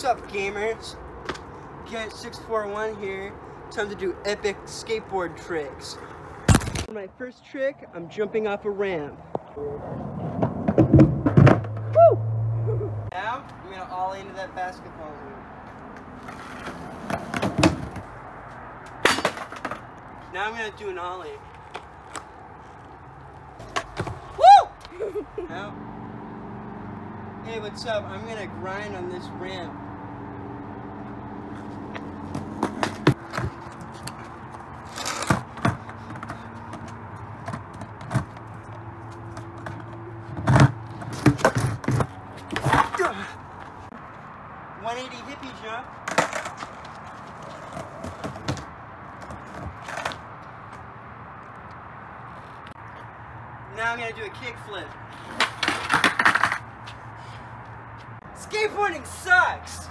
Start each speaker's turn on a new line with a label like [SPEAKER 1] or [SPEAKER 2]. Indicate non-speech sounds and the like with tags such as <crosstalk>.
[SPEAKER 1] What's up, gamers? Garrett641 here. Time to do epic skateboard tricks. For my first trick, I'm jumping off a ramp. Woo! <laughs> Now, I'm gonna ollie into that basketball hoop. Now I'm gonna do an ollie. Woo! now, hey, what's up? I'm gonna grind on this ramp. One eighty hippie jump. Now I'm gonna do a kickflip. Skateboarding sucks!